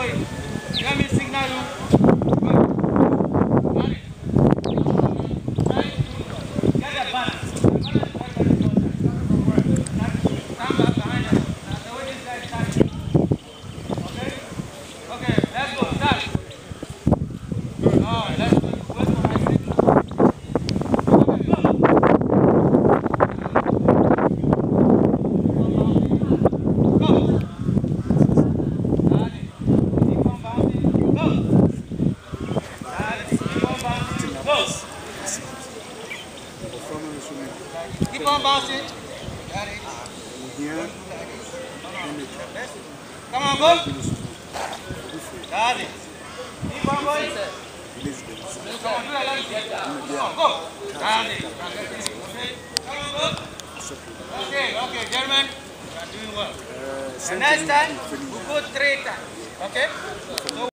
foi. Já me Keep on bouncing. Got it. Come on, go. Got it. Keep on going. Come on, do a leg. Come on, go. Got it. Come on, go. Okay, okay, gentlemen. You are doing well. The next time, we go three times. Okay?